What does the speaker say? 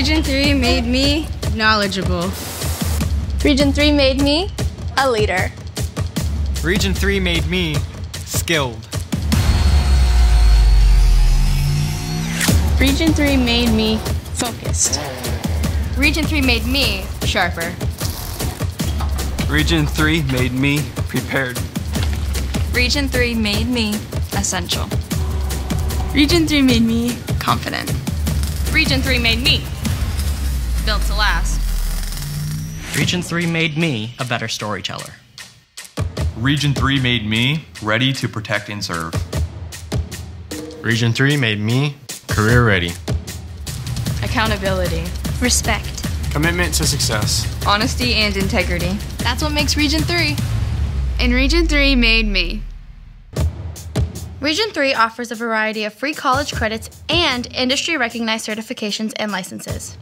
Region 3 made me knowledgeable. Region 3 made me a leader. Region 3 made me skilled. Region 3 made me focused. Region 3 made me sharper. Region 3 made me prepared. Region 3 made me essential. Region 3 made me confident. Region 3 made me built to last. Region 3 made me a better storyteller. Region 3 made me ready to protect and serve. Region 3 made me career ready. Accountability. Respect. Commitment to success. Honesty and integrity. That's what makes Region 3. And Region 3 made me. Region 3 offers a variety of free college credits and industry recognized certifications and licenses.